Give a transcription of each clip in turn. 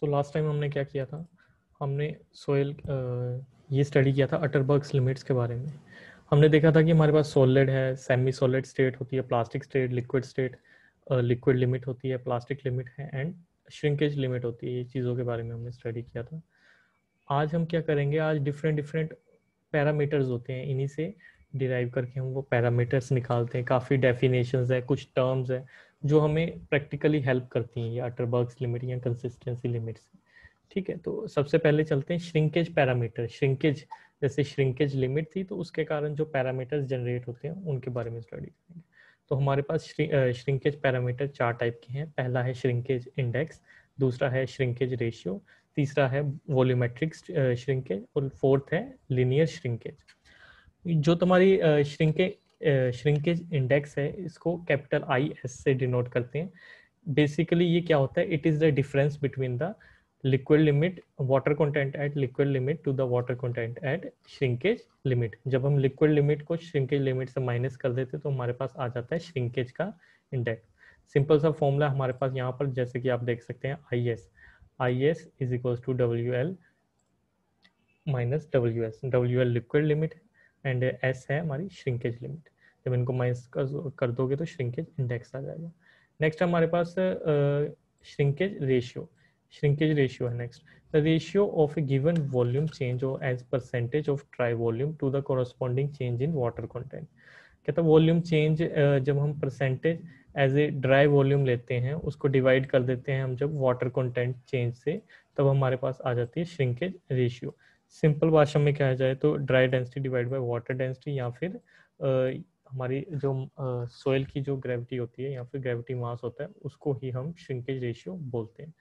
So last time हमने क्या किया था? हमने सोयल ये स्टडी किया था अटरबर्ग्स लिमिट्स के बारे में। हमने देखा था कि हमारे पास सॉलिड है सेमी सॉलिड स्टेट होती है plastic state liquid state liquid limit होती है प्लास्टिक लिमिट है एंड श्रिंकेज लिमिट होती है, ये चीज़ों के बारे में हमने स्टडी किया था। आज हम क्या करेंगे? आज डिफरेंट डिफरेंट पैरामीटर्स होते हैं, इन्हीं से डिराइव करके हम वो पैरामीटर्स निकालते हैं। काफ़ी डेफिनेशंस है, कुछ टर्म्स है जो हमें प्रैक्टिकली हेल्प करती हैं, ये अटरबर्ग्स लिमिट या कंसिस्टेंसी लिमिट्स ठीक है तो सबसे पहले चलते हैं श्रिंकेज पैरामीटर श्रिंकेज जैसे श्रिंकेज लिमिट थी तो उसके कारण जो पैरामीटर्स जनरेट होते हैं, उनके बारे में स्टडी करेंगे। तो हमारे पास श्रिंकेज पैरामीटर चार टाइप के हैं। पहला है श्रिंकेज इंडेक्स दूसरा है श्रिंकेज रेशियो तीसरा है वॉल्यूमेट्रिक श्रिंकेज और फोर्थ है लिनियर श्रिंकेज जो तुम्हारी श्रिंकेज श्रिंकेज इंडेक्स है, इसको कैपिटल आई एस से डिनोट करते हैं। बेसिकली ये क्या होता है? It is the difference between the liquid limit water content at liquid limit to the water content at shrinkage limit जब हम लिक्विड लिमिट को श्रिंकेज लिमिट से माइनस कर देते तो हमारे पास आ जाता है श्रिंकेज का इंडेक्स सिंपल सा फॉर्मूला हमारे पास यहाँ पर, जैसे कि आप देख सकते हैं I S I S is equal to W L minus W S W L liquid limit and S है हमारी श्रिंकेज लिमिट जब इनको माइनस कर, दोगे तो श्रिंकेज इंडेक्स आ जाएगा। नेक्स्ट हमारे पास श्रिंकेज रेशियो श्रिंकेज रेशियो है next the ratio of a given volume change as percentage of dry volume to the corresponding change in water content कहता वॉल्यूम चेंज जब हम percentage as a dry volume लेते हैं उसको divide कर देते हैं हम जब वाटर कंटेंट चेंज से तब हमारे पास आ जाती है श्रिंकेज रेशियो सिंपल भाषा में कहा जाए तो dry density divide by water density या फिर हमारी जो सोयल की जो ग्रेविटी होती है या फिर ग्रेविटी मास होता है उसको ही हम श्रिंकेज रेशियो बोलते हैं।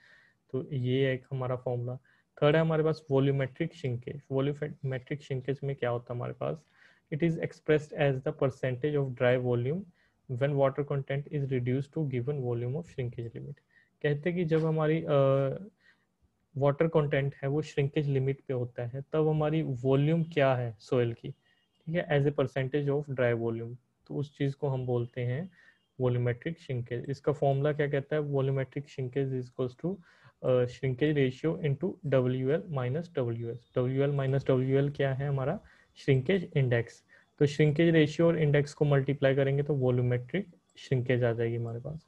तो ये एक हमारा फॉर्मूला थर्ड है हमारे पास वॉल्यूमेट्रिक श्रिंकेज वॉल्यूमेट्रिक श्रिंकेज में क्या होता है हमारे पास? It is expressed as the percentage of dry volume when water content is reduce to given volume of shrinkage limit कहते हैं कि जब हमारी वाटर uh, कंटेंट है वो श्रिंकेज लिमिट पे होता है तब हमारी वॉल्यूम क्या है सोयल की? ठीक है? As a percentage of dry volume तो उस चीज़ को हम बोलते हैं वॉल्यूमेट्रिक श्रिंकेज इसका फॉर्मूला क्या कहता है? Volumetric shrinkage is equals to shrinkage ratio into W L minus W S W L minus W L क्या है हमारा? Shrinkage index. तो श्रिंकेज रेशियो और इंडेक्स को मल्टीप्लाई करेंगे तो वॉल्यूमेट्रिक श्रिंकेज आ जाएगी हमारे पास।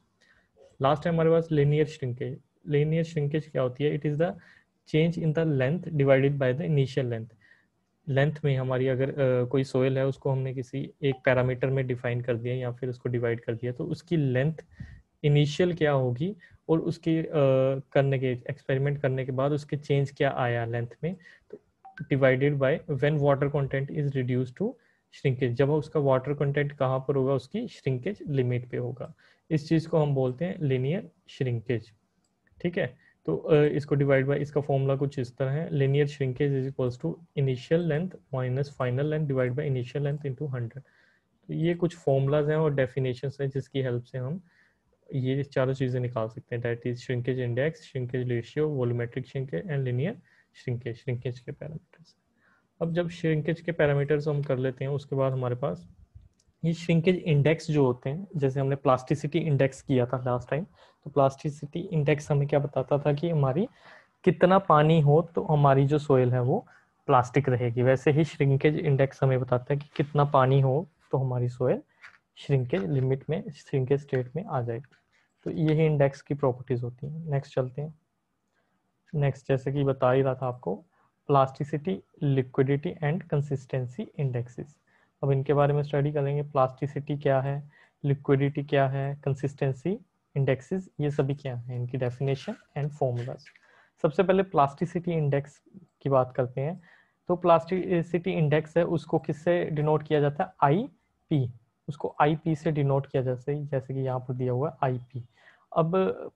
लास्ट है हमारे पास लिनियर श्रिंकेज लिनियर श्रिंकेज क्या होती है? It is the change in the length divided by the initial length. Length में हमारी अगर uh, कोई सोयल है उसको हमने किसी एक पैरामीटर में डिफाइन कर दिया या फिर उसको डिवाइड कर दिया तो उसकी लेंथ इनिशियल क्या होगी और उसकी uh, करने के एक्सपेरिमेंट करने के बाद उसके चेंज क्या आया लेंथ में तो divided by when water content is reduce to shrinkage जब उसका वाटर कंटेंट कहाँ पर होगा उसकी श्रिंकेज लिमिट पे होगा। इस चीज़ को हम बोलते हैं लिनियर श्रिंकेज ठीक है? तो इसको डिवाइड बाय इसका फॉर्मूला कुछ इस तरह है। Linear shrinkage is equals to initial length minus final length divide by initial length into hundred तो ये कुछ फॉर्मूलाज हैं और डेफिनेशन हैं जिसकी हेल्प से हम ये चारों चीज़ें निकाल सकते हैं। That is shrinkage index shrinkage ratio volumetric shrinkage and linear shrinkage shrinkage के पैरामीटर्स अब जब श्रिंकेज के पैरामीटर्स हम कर लेते हैं, उसके बाद हमारे पास ये श्रिंकेज इंडेक्स जो होते हैं, जैसे हमने प्लास्टिसिटी इंडेक्स किया था लास्ट टाइम तो प्लास्टिसिटी इंडेक्स हमें क्या बताता था कि हमारी कितना पानी हो तो हमारी जो सोयल है वो प्लास्टिक रहेगी। वैसे ही श्रिंकेज इंडेक्स हमें बताता है कि कितना पानी हो तो हमारी सोयल श्रिंकेज लिमिट में श्रिंकेज स्टेट में आ जाएगी। तो यही इंडेक्स की प्रॉपर्टीज़ होती हैं। नेक्स्ट चलते हैं। नेक्स्ट जैसे कि बता ही रहा था आपको plasticity liquidity and consistency indexes अब इनके बारे में स्टडी करेंगे प्लास्टिसिटी क्या है लिक्विडिटी क्या है कंसिस्टेंसी इंडेक्सेस ये सभी क्या है, इनकी डेफिनेशन एंड फॉर्मूलाज सबसे पहले प्लास्टिसिटी इंडेक्स की बात करते हैं। तो प्लास्टिसिटी इंडेक्स है, उसको किससे डिनोट किया जाता है? आई पी उसको आई पी से डिनोट किया जाता है, जैसे कि यहाँ पर दिया हुआ है आई पी अब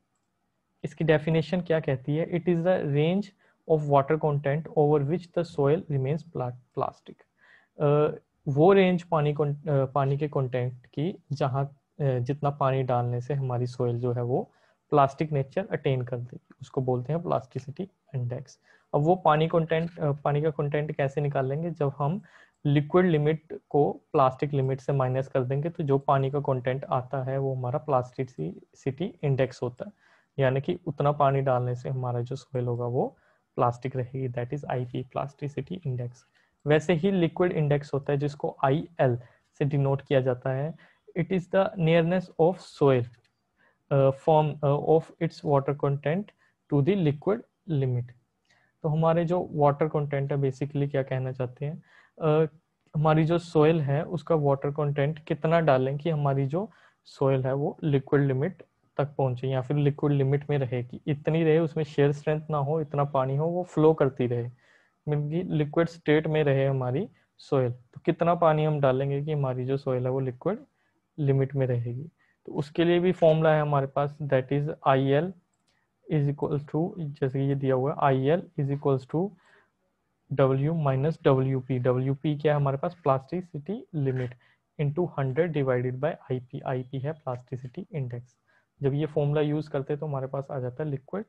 इसकी डेफिनेशन क्या कहती है? It is the range of water content over which the soil remains plastic वो रेंज पानी पानी के कंटेंट की जहाँ जितना पानी डालने से हमारी सोयल जो है वो प्लास्टिक नेचर अटेन कर देगी। उसको बोलते हैं प्लास्टिसिटी इंडेक्स अब वो पानी कंटेंट पानी का कंटेंट कैसे निकालेंगे? जब हम लिक्विड लिमिट को प्लास्टिक लिमिट से माइनस कर देंगे तो जो पानी का कंटेंट आता है वो हमारा प्लास्टिसिटी इंडेक्स होता है। यानी कि उतना पानी डालने से हमारा जो सोयल होगा वो प्लास्टिक रहेगी। That is IP plasticity index वैसे ही लिक्विड इंडेक्स होता है जिसको आई एल से डिनोट किया जाता है। It is the nearness of soil form of its water content to the liquid limit तो हमारे जो वाटर कंटेंट है बेसिकली क्या कहना चाहते हैं? Uh, हमारी जो सोयल है उसका वाटर कंटेंट कितना डालें कि हमारी जो सोयल है वो लिक्विड लिमिट तक पहुँचे या फिर लिक्विड लिमिट में रहे कि इतनी रहे उसमें शेयर स्ट्रेंथ ना हो इतना पानी हो वो फ्लो करती रहे। लिक्विड स्टेट में रहे हमारी सोयल तो कितना पानी हम डालेंगे कि हमारी जो सोयल है वो लिक्विड लिमिट में रहेगी? तो उसके लिए भी फॉर्मूला है हमारे पास that is I L is equal to जैसे ये दिया हुआ है I L is equals to W minus W P W P क्या है हमारे पास? Plasticity limit into hundred divided by I P I P है प्लास्टिसिटी इंडेक्स जब ये फॉर्मूला यूज़ करते हैं तो हमारे पास आ जाता है लिक्विड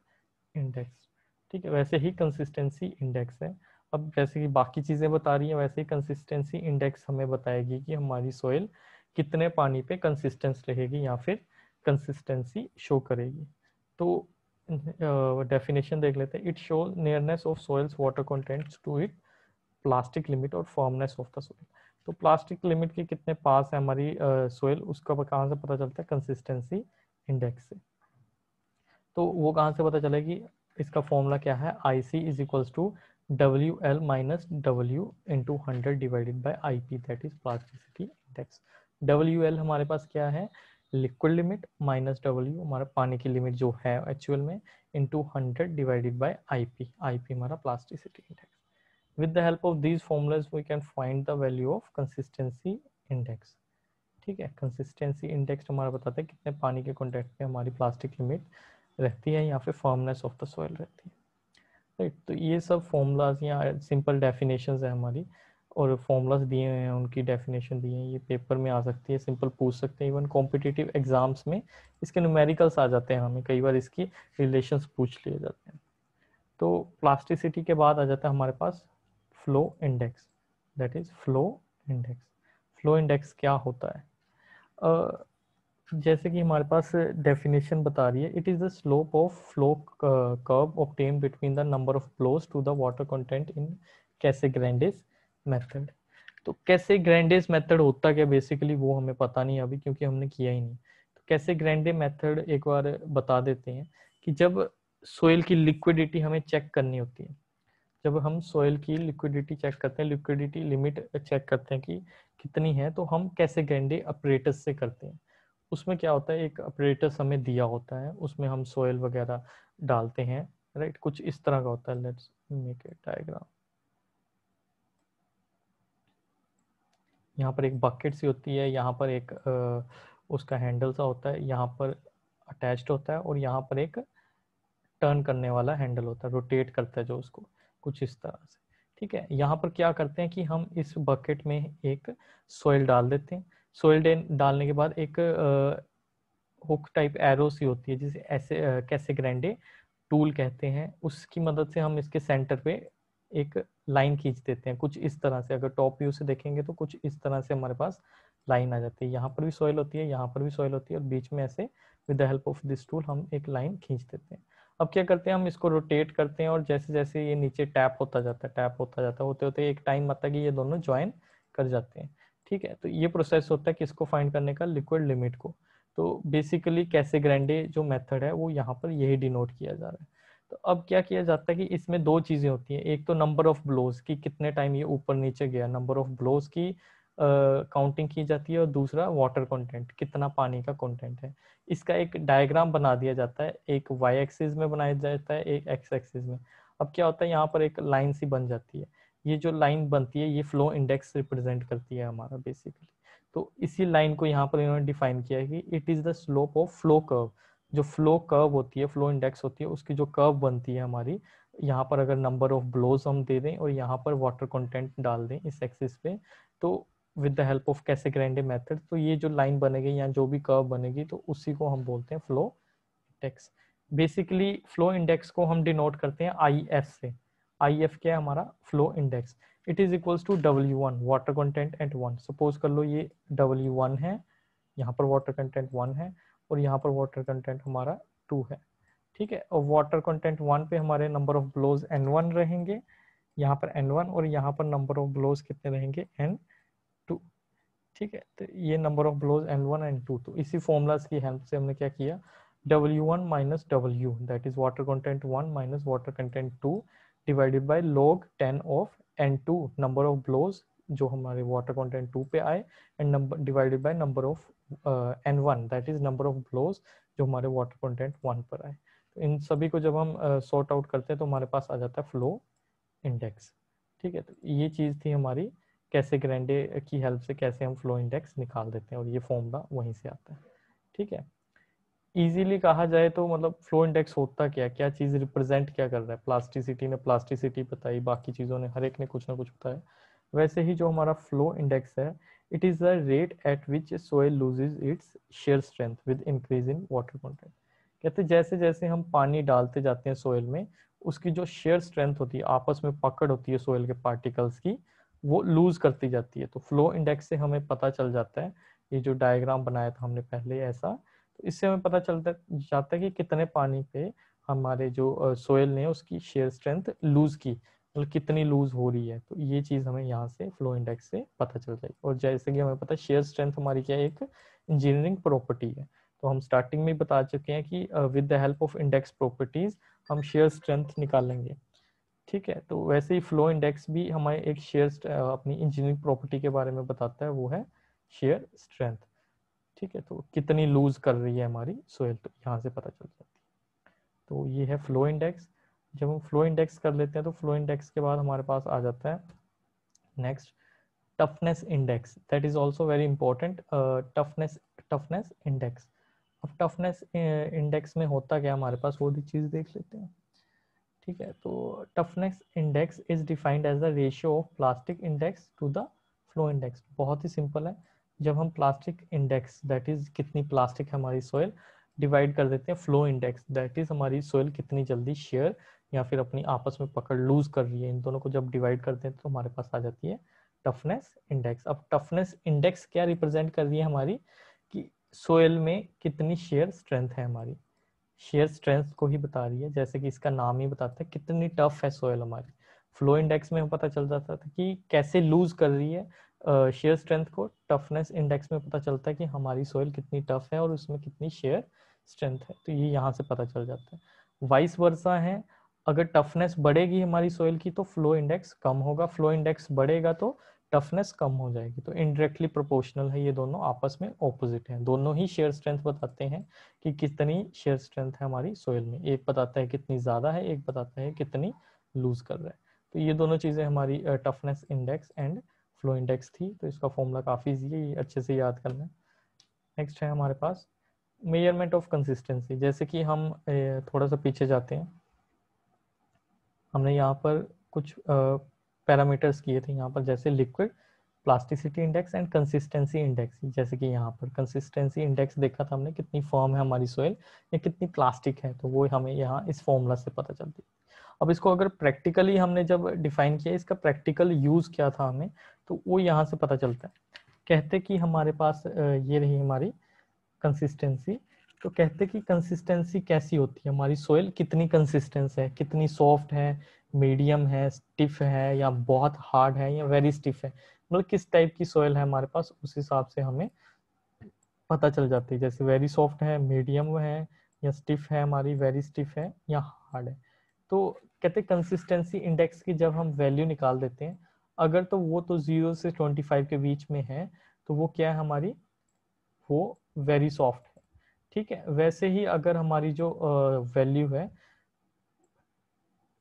इंडेक्स ठीक है वैसे ही कंसिस्टेंसी इंडेक्स है। अब जैसे कि बाकी चीज़ें बता रही हैं वैसे ही कंसिस्टेंसी इंडेक्स हमें बताएगी कि हमारी सोयल कितने पानी पे कंसिस्टेंस रहेगी या फिर कंसिस्टेंसी शो करेगी। तो डेफिनेशन uh, देख लेते हैं। It show nearness of soils water contents to it plastic limit और फॉर्मनेस ऑफ़ द सोइल तो प्लास्टिक लिमिट के कितने पास है हमारी सोइल uh, उसका कहाँ से पता चलता है? कंसिस्टेंसी इंडेक्स से। तो वो कहाँ से पता चलेगी? इसका फॉर्मूला क्या है? I C is equals to W L minus W into hundred divided by I P that is plasticity index W L हमारे पास क्या है? लिक्विड लिमिट माइनस डब्ल्यू हमारा पानी की लिमिट जो है एक्चुअल में into hundred divided by I P I P हमारा plasticity index with the help of these formulas, we can find the value of consistency index. ठीक है? कंसिस्टेंसी इंडेक्स हमारा बताता है कितने पानी के कॉन्टेक्ट में हमारी प्लास्टिक लिमिट रहती है या फिर फॉर्मनेस ऑफ़ द सॉइल रहती है? राइट तो ये सब फॉर्मूलाज या सिंपल डेफिनेशन है हमारी और फॉर्मूलाज दिए हुए हैं, उनकी डेफिनेशन दिए हैं, ये पेपर में आ सकती है सिंपल पूछ सकते हैं इवन कॉम्पिटिटिव एग्ज़ाम्स में इसके न्यूमेरिकल्स आ जाते हैं हमें, कई बार इसकी रिलेशंस पूछ लिए जाते हैं। तो प्लास्टिसिटी के बाद आ जाता है हमारे पास flow index that is flow index flow index क्या होता है? जैसे कि हमारे पास डेफिनेशन बता रही है it is the slope of flow curve obtain between the number of flows to the water content in Casagrande's method तो कैसे ग्रैंडेज मेथड होता क्या? बेसिकली वो हमें पता नहीं अभी, क्योंकि हमने किया ही नहीं। तो कैसे ग्रैंडे मेथड एक बार बता देते हैं कि जब सोयल की लिक्विडिटी हमें चेक करनी होती है, जब हम सोयल की लिक्विडिटी चेक करते हैं लिक्विडिटी लिमिट चेक करते हैं कि कितनी है तो हम कैसे ग्रैंडे अपरेटस से करते हैं। उसमें क्या होता है एक अपरेटस हमें दिया होता है उसमें हम सोयल वगैरह डालते हैं राइट कुछ इस तरह का होता है। लेट्स मेक डायग्राम यहाँ पर एक बकेट सी होती है यहाँ पर एक आ, उसका हैंडल सा होता है यहाँ पर अटैच्ड होता है और यहाँ पर एक टर्न करने वाला हैंडल होता है रोटेट करता है जो उसको कुछ इस तरह से। ठीक है यहाँ पर क्या करते हैं कि हम इस बकेट में एक सोयल डाल देते हैं सोयल डेन डालने के बाद एक हुक टाइप एरो सी होती है, जिसे ऐसे कैसे ग्रैंडे टूल कहते हैं। उसकी मदद से हम इसके सेंटर पे एक लाइन खींच देते हैं। कुछ इस तरह से, अगर टॉप व्यू से देखेंगे तो कुछ इस तरह से हमारे पास लाइन आ जाती है। यहाँ पर भी सॉइल होती है, यहाँ पर भी सॉइल होती है और बीच में ऐसे with the help of this tool हम एक लाइन खींच देते हैं। अब क्या करते हैं, हम इसको रोटेट करते हैं और जैसे जैसे ये नीचे टैप होता जाता है, टैप होता जाता है होते होते एक टाइम आता है कि ये दोनों ज्वाइन कर जाते हैं। ठीक है? तो ये प्रोसेस होता है किसको फाइंड करने का लिक्विड लिमिट को। तो बेसिकली कैसे ग्रैंडे जो मेथड है वो यहाँ पर यही डिनोट किया जा रहा है। तो अब क्या किया जाता है कि इसमें दो चीज़ें होती हैं। एक तो नंबर ऑफ़ ब्लोज की कितने टाइम ये ऊपर नीचे गया। नंबर ऑफ़ ब्लोज की काउंटिंग uh, की जाती है और दूसरा वाटर कंटेंट कितना पानी का कंटेंट है। इसका एक डायग्राम बना दिया जाता है। एक वाई एक्सिस में बनाया जाता है एक एक्स एक्सिस में। अब क्या होता है यहाँ पर एक लाइन सी बन जाती है। ये जो लाइन बनती है, ये फ्लो इंडेक्स रिप्रेजेंट करती है हमारा बेसिकली तो इसी लाइन को यहाँ पर इन्होंने डिफाइन किया है कि it is the slope of flow curve जो फ्लो कर्व होती है फ्लो इंडेक्स होती है, उसकी जो कर्व बनती है हमारी, यहाँ पर अगर नंबर ऑफ़ ब्लोज हम दे दें और यहाँ पर वाटर कंटेंट डाल दें इस एक्सिस पे तो with the help of Casagrande method तो ये जो लाइन बनेगी या जो भी कर्व बनेगी तो उसी को हम बोलते हैं flow index basically flow index को हम डिनोट करते हैं आई एफ़ से. आई एफ़ क्या है हमारा flow index it is equals to W one water content at one suppose कर लो ये डब्ल्यू वन है, यहाँ पर वाटर कंटेंट वन है, और यहाँ पर वाटर कंटेंट हमारा टू है. ठीक है? और वाटर कंटेंट वन पे हमारे number of blows N one रहेंगे, यहाँ पर एन वन और यहाँ पर नंबर ऑफ़ ब्लोज कितने रहेंगे? एन टू ठीक है? तो ये number of blows N one and two तो इसी फॉर्मूलाज की हेल्प से हमने क्या किया? W one minus W that is water content one minus water content two divided by log ten of N two number of blows जो हमारे water content two पे आए and number divided by number of N one that is number of blows जो हमारे water content one पर आए। तो इन सभी को जब हम सॉर्ट uh, आउट करते हैं तो हमारे पास आ जाता है फ्लो इंडेक्स ठीक है तो ये चीज़ थी हमारी कैसे ग्रैंडे की हेल्प से कैसे हम फ्लो इंडेक्स निकाल देते हैं और ये फॉर्मूला वहीं से आता है। ठीक है? इजीली कहा जाए तो मतलब फ्लो इंडेक्स होता क्या क्या चीज़ रिप्रेजेंट क्या कर रहा है? प्लास्टिसिटी ने प्लास्टिसिटी बताई, बाकी चीज़ों ने, हर एक ने कुछ ना कुछ बताया। वैसे ही जो हमारा फ्लो इंडेक्स है it is the rate at which soil loses its shear strength with increase in water content कहते जैसे जैसे हम पानी डालते जाते हैं सोयल में, उसकी जो शेयर स्ट्रेंथ होती है, आपस में पकड़ होती है सोयल के पार्टिकल्स की, वो लूज करती जाती है। तो फ्लो इंडेक्स से हमें पता चल जाता है, ये जो डायग्राम बनाया था हमने पहले ऐसा इससे हमें पता चलता जाता है कि कितने पानी पे हमारे जो सोयल ने उसकी शेयर स्ट्रेंथ लूज की मतलब कितनी लूज हो रही है। तो ये चीज़ हमें यहाँ से फ्लो इंडेक्स से पता चल जाएगी। और जैसे कि हमें पता है शेयर स्ट्रेंथ हमारी क्या एक इंजीनियरिंग प्रॉपर्टी है। तो हम स्टार्टिंग में बता चुके हैं कि with the help of index properties हम शेयर स्ट्रेंथ निकालेंगे। ठीक है? तो वैसे ही फ्लो इंडेक्स भी हमारे एक शेयर अपनी इंजीनियरिंग प्रॉपर्टी के बारे में बताता है, वो है शेयर स्ट्रेंथ ठीक है तो कितनी लूज कर रही है हमारी सोयल तो यहाँ से पता चल जाती है। तो ये है फ्लो इंडेक्स जब हम फ्लो इंडेक्स कर लेते हैं तो फ्लो इंडेक्स के बाद हमारे पास आ जाता है next toughness index that is also very important toughness toughness index अब टफनेस इंडेक्स में होता क्या हमारे पास वो भी चीज़ देख लेते हैं। ठीक है तो toughness index is defined as the ratio of plastic index to the flow index बहुत ही सिंपल है। जब हम प्लास्टिक इंडेक्स दैट इज़ कितनी प्लास्टिक हमारी सोयल डिवाइड कर देते हैं फ्लो इंडेक्स दैट इज़ हमारी सोयल कितनी जल्दी शेयर या फिर अपनी आपस में पकड़ लूज कर रही है। इन दोनों को जब डिवाइड करते हैं तो हमारे पास आ जाती है टफनेस इंडेक्स अब टफनेस इंडेक्स क्या रिप्रेजेंट कर रही है हमारी कि सोयल में कितनी शेयर स्ट्रेंथ है हमारी। शेयर स्ट्रेंथ को ही बता रही है, जैसे कि इसका नाम ही बताता है, कितनी टफ है सोयल हमारी। फ्लो इंडेक्स में हम पता चल जाता था कि कैसे लूज कर रही है शेयर स्ट्रेंथ को टफनेस इंडेक्स में पता चलता है कि हमारी सॉइल कितनी टफ है और उसमें कितनी शेयर स्ट्रेंथ है। तो ये यहाँ से पता चल जाता है। वाइस वर्षा है, अगर टफनेस बढ़ेगी हमारी सॉइल की तो फ्लो इंडेक्स कम होगा। फ्लो इंडेक्स बढ़ेगा तो टफनेस कम हो जाएगी। तो इनडायरेक्टली प्रोपोर्शनल है, ये दोनों आपस में ऑपोजिट हैं। दोनों ही शेयर स्ट्रेंथ बताते हैं कि कितनी शेयर स्ट्रेंथ है हमारी सोयल में। एक बताता है कितनी ज़्यादा है, एक बताता है कितनी लूज कर रहा है। तो ये दोनों चीज़ें हमारी toughness index and flow index थी तो इसका फॉर्मूला काफ़ी ईजी है अच्छे से याद करना। है नेक्स्ट है हमारे पास मेज़रमेंट ऑफ़ कंसिस्टेंसी जैसे कि हम थोड़ा सा पीछे जाते हैं। हमने यहाँ पर कुछ पैरामीटर्स किए थे। यहाँ पर जैसे liquid plasticity index and consistency index जैसे कि यहाँ पर कंसिस्टेंसी इंडेक्स देखा था हमने, कितनी फर्म है हमारी सोयल या कितनी प्लास्टिक है तो वो हमें यहाँ इस फॉर्मूला से पता चलती है अब इसको अगर प्रैक्टिकली हमने जब डिफाइन किया, इसका प्रैक्टिकल यूज़ क्या था हमें? तो वो यहाँ से पता चलता है। कहते कि हमारे पास ये रही हमारी कंसिस्टेंसी तो कहते कि कंसिस्टेंसी कैसी होती है? हमारी सोयल कितनी कंसिस्टेंस है? कितनी सॉफ्ट है? मीडियम है? स्टिफ है? या बहुत हार्ड है? या वेरी स्टिफ है? मतलब किस टाइप की सोयल है हमारे पास? उस हिसाब से हमें पता चल जाती है। जैसे वेरी सॉफ्ट है मीडियम है, या स्टिफ है हमारी वेरी स्टिफ है, या हार्ड है। तो कहते कंसिस्टेंसी इंडेक्स की जब हम वैल्यू निकाल देते हैं अगर तो वो तो ज़ीरो से ट्वेंटी फाइव के बीच में है तो वो क्या है हमारी? वो वेरी सॉफ्ट है। ठीक है? वैसे ही अगर हमारी जो वैल्यू है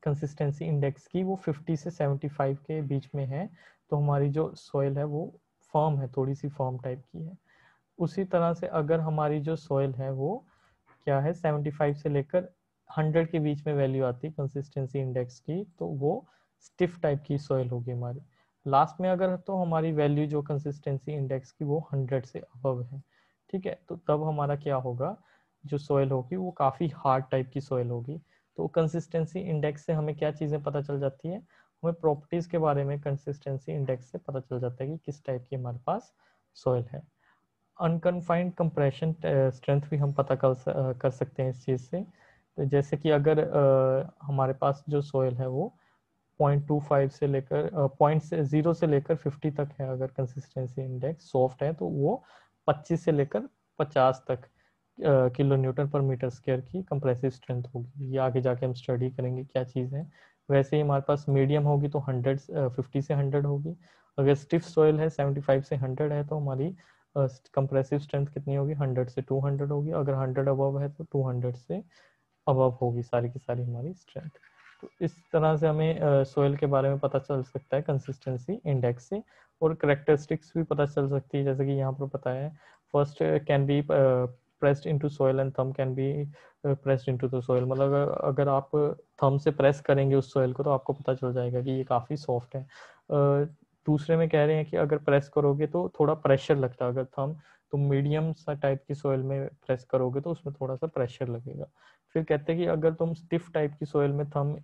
कंसिस्टेंसी इंडेक्स की, वो 50 से 75 के बीच में है तो हमारी जो सॉइल है वो फॉर्म है थोड़ी सी फॉर्म टाइप की है। उसी तरह से अगर हमारी जो सॉइल है वो क्या है 75 से लेकर 100 के बीच में वैल्यू आती है कंसिस्टेंसी इंडेक्स की तो वो स्टिफ टाइप की सॉइल होगी हमारी। लास्ट में अगर तो हमारी वैल्यू जो कंसिस्टेंसी इंडेक्स की वो 100 से अबव है। ठीक है? तो तब हमारा क्या होगा? जो सॉइल होगी वो काफ़ी हार्ड टाइप की सॉइल होगी। तो कंसिस्टेंसी इंडेक्स से हमें क्या चीज़ें पता चल जाती है? हमें प्रॉपर्टीज़ के बारे में कंसिस्टेंसी इंडेक्स से पता चल जाता है कि किस टाइप की हमारे पास सॉइल है। अनकनफाइंड कंप्रेशन स्ट्रेंथ भी हम पता कर कर सकते हैं इस चीज़ से। तो जैसे कि अगर आ, हमारे पास जो सॉइल है वो पॉइंट टू फाइव से लेकर पॉइंट से, ज़ीरो से लेकर फिफ्टी तक है अगर कंसिस्टेंसी इंडेक्स सॉफ्ट है तो वो पच्चीस से लेकर पचास तक किलो न्यूटन पर मीटर स्क्वायर की कंप्रेसिव स्ट्रेंथ होगी। ये आगे जाके हम स्टडी करेंगे क्या चीज़ है। वैसे ही हमारे पास मीडियम होगी तो हंड्रेड फिफ्टी से हंड्रेड होगी। अगर स्टिफ सॉइल है सेवेंटी फाइव से हंड्रेड है तो हमारी कंप्रेसिव स्ट्रेंथ कितनी होगी? हंड्रेड से टू हंड्रेड होगी। अगर हंड्रेड अबव है तो टू हंड्रेड से अबव होगी सारी की सारी हमारी स्ट्रेंथ तो इस तरह से हमें सोयल के बारे में पता चल सकता है कंसिस्टेंसी इंडेक्स से और करेक्टरिस्टिक्स भी पता चल सकती है। जैसे कि यहाँ पर पता है first can be pressed into soil and thumb can be pressed into the soil मतलब अगर आप थम से प्रेस करेंगे उस सोयल को तो आपको पता चल जाएगा कि ये काफ़ी सॉफ्ट है। दूसरे में कह रहे हैं कि अगर प्रेस करोगे तो थोड़ा प्रेशर लगता है। अगर थम तो मीडियम सा टाइप की सोयल में प्रेस करोगे तो उसमें थोड़ा सा प्रेशर लगेगा। फिर कहते हैं कि अगर तुम स्टिफ टाइप की सोयल में थम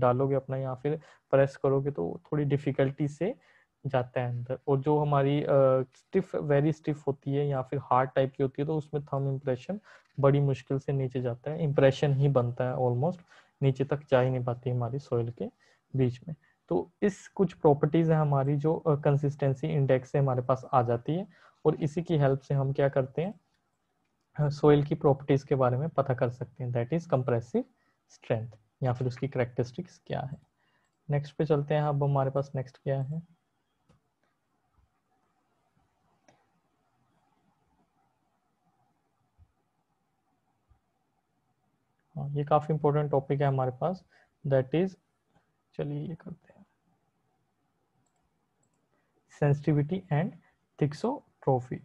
डालोगे अपना या फिर प्रेस करोगे तो थोड़ी डिफिकल्टी से जाता है अंदर। और जो हमारी स्टिफ वेरी स्टिफ होती है या फिर हार्ड टाइप की होती है तो उसमें थम इम्प्रेशन बड़ी मुश्किल से नीचे जाता है। इम्प्रेशन ही बनता है ऑलमोस्ट नीचे तक जा ही नहीं पाती हमारी सोयल के बीच में। तो इस कुछ प्रॉपर्टीज़ है हमारी जो कंसिस्टेंसी इंडेक्स से हमारे पास आ जाती है और इसी की हेल्प से हम क्या करते हैं सोइल की प्रॉपर्टीज़ के बारे में पता कर सकते हैं। दैट इज़ कंप्रेसिव स्ट्रेंथ या फिर उसकी करेक्टरिस्टिक्स क्या है। नेक्स्ट पे चलते हैं। अब हमारे पास नेक्स्ट क्या है? हाँ ये काफ़ी इंपॉर्टेंट टॉपिक है हमारे पास। दैट इज़ चलिए ये करते हैं। Sensitivity and thixotropy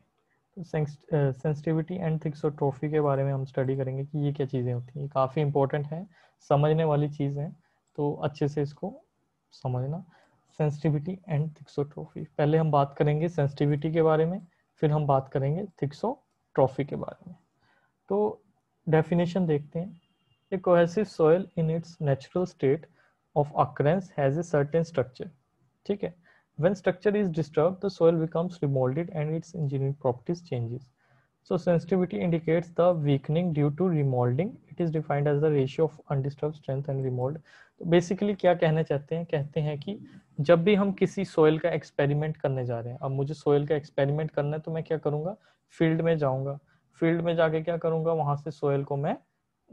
sensitivity and thixotropy के बारे में हम स्टडी करेंगे कि ये क्या चीज़ें होती हैं। काफ़ी इंपॉर्टेंट है, समझने वाली चीज़ है तो अच्छे से इसको समझना। सेंसिटिविटी एंड थिक्सोट्रोफी पहले हम बात करेंगे सेंसिटिविटी के बारे में, फिर हम बात करेंगे थिक्सोट्रोफी के बारे में। तो डेफिनेशन देखते हैं। A cohesive soil in its natural state of occurrence has a certain structure ठीक है? When structure is disturbed the soil becomes remolded and its engineering properties changes so sensitivity indicates the weakening due to remolding it is defined as the ratio of undisturbed strength and remold तो basically क्या कहना चाहते हैं कहते हैं कि जब भी हम किसी सोयल का एक्सपेरिमेंट करने जा रहे हैं अब मुझे सोयल का एक्सपेरिमेंट करना है तो मैं क्या करूँगा फ़ील्ड में जाऊँगा फ़ील्ड में जाके क्या करूँगा वहाँ से सोयल को मैं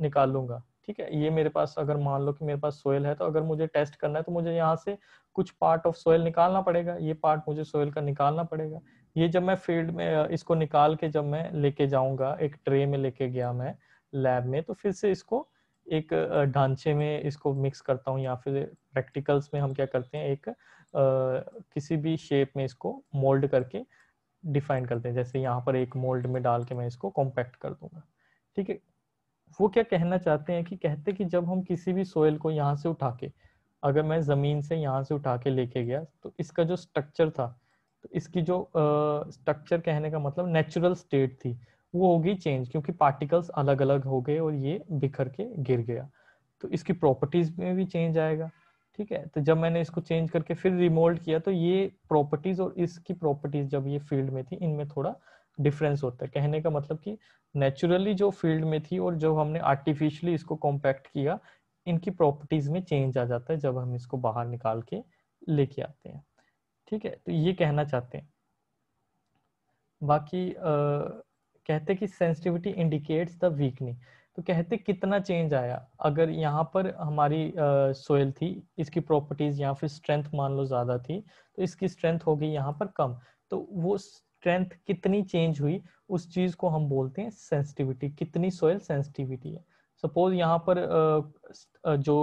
निकालूँगा ठीक है ये मेरे पास अगर मान लो कि मेरे पास सोयल है तो अगर मुझे टेस्ट करना है तो मुझे यहाँ से कुछ पार्ट ऑफ़ सोयल निकालना पड़ेगा। ये पार्ट मुझे सोयल का निकालना पड़ेगा। ये जब मैं फ़ील्ड में इसको निकाल के जब मैं लेके जाऊँगा एक ट्रे में लेके गया मैं लैब में तो फिर से इसको एक ढांचे में इसको मिक्स करता हूँ या फिर प्रैक्टिकल्स में हम क्या करते हैं एक आ, किसी भी शेप में इसको मोल्ड करके डिफाइन करते हैं। जैसे यहाँ पर एक मोल्ड में डाल के मैं इसको कॉम्पैक्ट कर दूँगा। ठीक है? वो क्या कहना चाहते हैं कि कहते कि जब हम किसी भी सोयल को यहाँ से उठा के अगर मैं ज़मीन से यहाँ से उठा के लेके गया तो इसका जो स्ट्रक्चर था तो इसकी जो स्ट्रक्चर uh, कहने का मतलब नेचुरल स्टेट थी वो होगी चेंज क्योंकि पार्टिकल्स अलग अलग हो गए और ये बिखर के गिर गया। तो इसकी प्रॉपर्टीज़ में भी चेंज आएगा ठीक है? तो जब मैंने इसको चेंज करके फिर रिमोल्ड किया तो ये प्रॉपर्टीज़ और इसकी प्रॉपर्टीज़ जब ये फ़ील्ड में थी इनमें थोड़ा डिफरेंस होता है। कहने का मतलब कि नेचुरली जो फ़ील्ड में थी और जो हमने आर्टिफिशियली इसको कॉम्पैक्ट किया इनकी प्रॉपर्टीज़ में चेंज आ जाता है जब हम इसको बाहर निकाल के लेके आते हैं। ठीक है तो ये कहना चाहते हैं। बाकी आ, कहते कि सेंसिटिविटी इंडिकेट्स द वीकनिंग तो कहते कितना चेंज आया? अगर यहाँ पर हमारी सोयल थी इसकी प्रॉपर्टीज़ या फिर स्ट्रेंथ मान लो ज़्यादा थी तो इसकी स्ट्रेंथ हो गई यहाँ पर कम। तो वो स्ट्रेंथ कितनी चेंज हुई, उस चीज़ को हम बोलते हैं सेंसिटिविटी कितनी सोयल सेंसिटिविटी है। सपोज़ यहाँ पर जो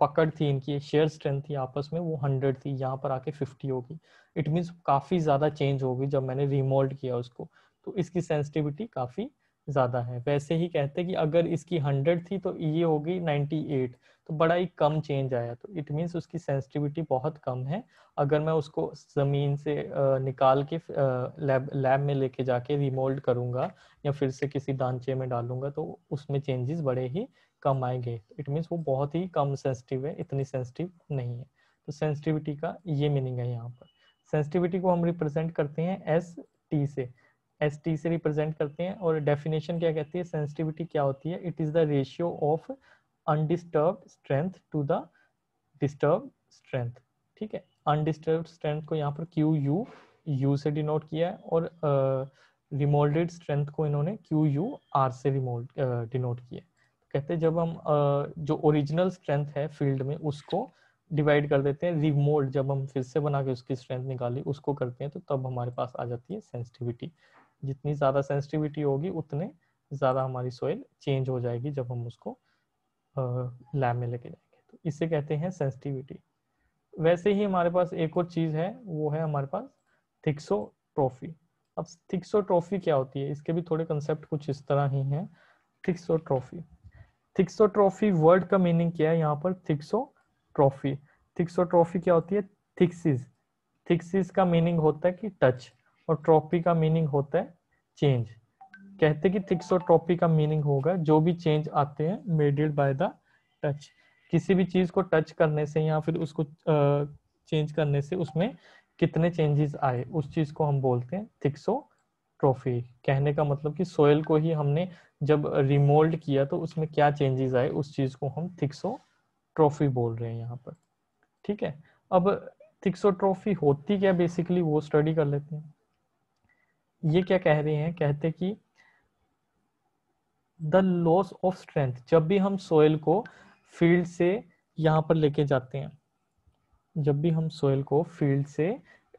पकड़ थी इनकी शेयर स्ट्रेंथ थी आपस में, वो हंड्रेड थी, यहाँ पर आके फिफ्टी होगी। इट मीन्स काफ़ी ज़्यादा चेंज होगी जब मैंने रिमोल्ड किया उसको। तो इसकी सेंसिटिविटी काफ़ी ज़्यादा है। वैसे ही कहते हैं कि अगर इसकी हंड्रेड थी तो ये होगी नाइनटी एट तो बड़ा ही कम चेंज आया तो इट मीन्स उसकी सेंसिटिविटी बहुत कम है। अगर मैं उसको ज़मीन से निकाल के लैब लैब में लेके जाके रिमोल्ड करूँगा या फिर से किसी दांचे में डालूँगा तो उसमें चेंजेस बड़े ही कम आएँगे। इट मीन्स वो बहुत ही कम सेंसिटिव है, इतनी सेंसिटिव नहीं है। तो सेंसिटिविटी का ये मीनिंग है यहाँ पर। सेंसिटिविटी को हम रिप्रेजेंट करते हैं एस टी से। एस टी से रिप्रेजेंट करते हैं और डेफिनेशन क्या कहती है? सेंसिटिविटी क्या होती है? It is the ratio of undisturb strength to the disturb strength ठीक है? अनडिस्टर्ब स्ट्रेंथ को यहाँ पर क्यू यू यू से डिनोट किया है और रिमोल्डेड uh, स्ट्रेंथ को इन्होंने क्यू यू आर से रिमोल्ड डिनोट किया कहते हैं जब हम uh, जो ओरिजिनल स्ट्रेंथ है फ़ील्ड में उसको डिवाइड कर देते हैं रिमोल्ड जब हम फिर से बना के उसकी स्ट्रेंथ निकाली उसको करते हैं तो तब हमारे पास आ जाती है सेंसिटिविटी जितनी ज़्यादा सेंसिटिविटी होगी, उतने ज़्यादा हमारी सोइल चेंज हो जाएगी जब हम उसको लैब में लेके जाएँगे। तो इसे कहते हैं सेंसिटिविटी वैसे ही हमारे पास एक और चीज़ है, वो है हमारे पास थिक्सो ट्रॉफी अब थिक्सो ट्रॉफी क्या होती है? इसके भी थोड़े कंसेप्ट कुछ इस तरह ही हैं। Thixotropy thixotropy word का मीनिंग क्या है? यहाँ पर थिक्सो ट्रॉफी थिक्सो ट्रॉफी क्या होती है? थिक्सिस थिक्सिस का मीनिंग होता है कि टच और ट्रॉपी का मीनिंग होता है चेंज कहते कि थिक्सोट्रॉपी का मीनिंग होगा, जो भी चेंज आते हैं मेडेड बाय द टच किसी भी चीज़ को टच करने से या फिर उसको चेंज करने से उसमें कितने चेंजेस आए, उस चीज़ को हम बोलते हैं थिक्सो ट्रॉफी कहने का मतलब कि सोयल को ही हमने जब रिमोल्ड किया तो उसमें क्या चेंजेस आए, उस चीज़ को हम थिक्सो ट्रॉफी बोल रहे हैं यहाँ पर. ठीक है? अब थिक्सो ट्रॉफी होती क्या बेसिकली वो स्टडी कर लेते हैं. ये क्या कह रहे हैं? कहते कि द लॉस ऑफ़ स्ट्रेंथ जब भी हम सोयल को फ़ील्ड से यहाँ पर लेके जाते हैं, जब भी हम सोयल को फ़ील्ड से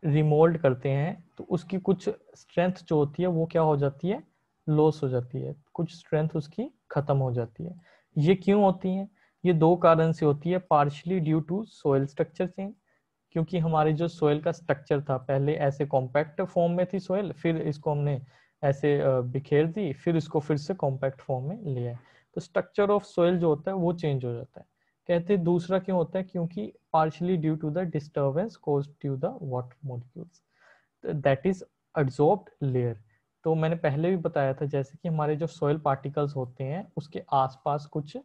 रिमोल्ड करते हैं तो उसकी कुछ स्ट्रेंथ जो होती है, वो क्या हो जाती है? लॉस हो जाती है। कुछ स्ट्रेंथ उसकी खत्म हो जाती है। ये क्यों होती है? ये दो कारण से होती है partially due to soil structure change क्योंकि हमारे जो सोयल का स्ट्रक्चर था, पहले ऐसे कॉम्पैक्ट फॉर्म में थी सोयल फिर इसको हमने ऐसे बिखेर दी, फिर इसको फिर से कॉम्पैक्ट फॉर्म में लिया तो स्ट्रक्चर ऑफ़ सोयल जो होता है, वो चेंज हो जाता है। कहते हैं, दूसरा क्यों होता है? क्योंकि partially due to the disturbance cause due the water molecules that is absorbed layer तो मैंने पहले भी बताया था, जैसे कि हमारे जो सोयल पार्टिकल्स होते हैं, उसके आसपास कुछ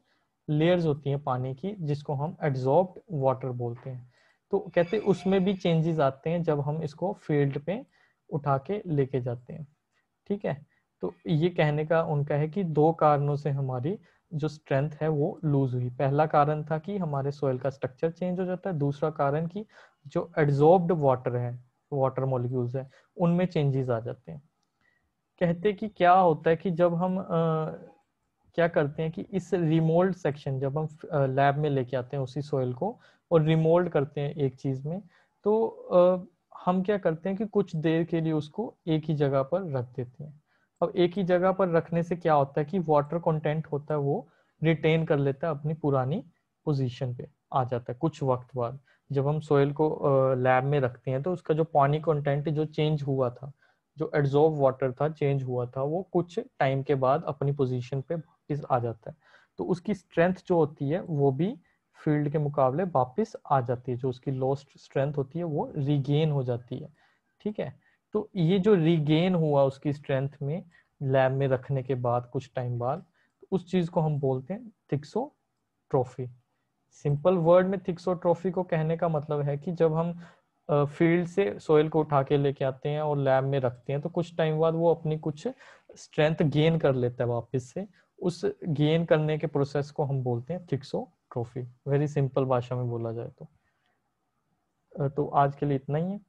लेयर्स होती हैं पानी की, जिसको हम एड्जॉर्ब्ड वाटर बोलते हैं। तो कहते उसमें भी चेंजेस आते हैं जब हम इसको फ़ील्ड पे उठा के लेके जाते हैं। ठीक है? तो ये कहने का उनका है कि दो कारणों से हमारी जो स्ट्रेंथ है वो लूज हुई। पहला कारण था कि हमारे सोयल का स्ट्रक्चर चेंज हो जाता है। दूसरा कारण कि जो एड्जॉर्ब्ड वाटर है वाटर मॉलिक्यूल्स है उनमें चेंजेस आ जाते हैं। कहते कि क्या होता है कि जब हम आ, क्या करते हैं कि इस रिमोल्ड सेक्शन जब हम लैब में लेके आते हैं उसी सोयल को और रिमोल्ड करते हैं एक चीज़ में तो आ, हम क्या करते हैं कि कुछ देर के लिए उसको एक ही जगह पर रख देते हैं। अब एक ही जगह पर रखने से क्या होता है कि वाटर कंटेंट होता है वो रिटेन कर लेता है अपनी पुरानी पोजीशन पे आ जाता है कुछ वक्त बाद। जब हम सोयल को लैब में रखते हैं तो उसका जो पानी कंटेंट जो चेंज हुआ था जो एड्जॉर्व वाटर था चेंज हुआ था वो कुछ टाइम के बाद अपनी पोजीशन पे वापस आ जाता है। तो उसकी स्ट्रेंथ जो होती है वो भी फ़ील्ड के मुकाबले वापस आ जाती है, जो उसकी लॉस्ट स्ट्रेंथ होती है, वो रिगेन हो जाती है। ठीक है? तो ये जो रिगेन हुआ उसकी स्ट्रेंथ में लैब में रखने के बाद कुछ टाइम बाद तो उस चीज़ को हम बोलते हैं थिक्सो ट्रॉफी सिंपल वर्ड में थिक्सो ट्रॉफी को कहने का मतलब है कि जब हम फ़ील्ड से सोयल को उठा के लेके आते हैं और लैब में रखते हैं तो कुछ टाइम बाद वो अपनी कुछ स्ट्रेंथ गेन कर लेता है वापस से। उस गेन करने के प्रोसेस को हम बोलते हैं थिक्सो ट्रॉफी वेरी सिंपल भाषा में बोला जाए तो। तो आज के लिए इतना ही है।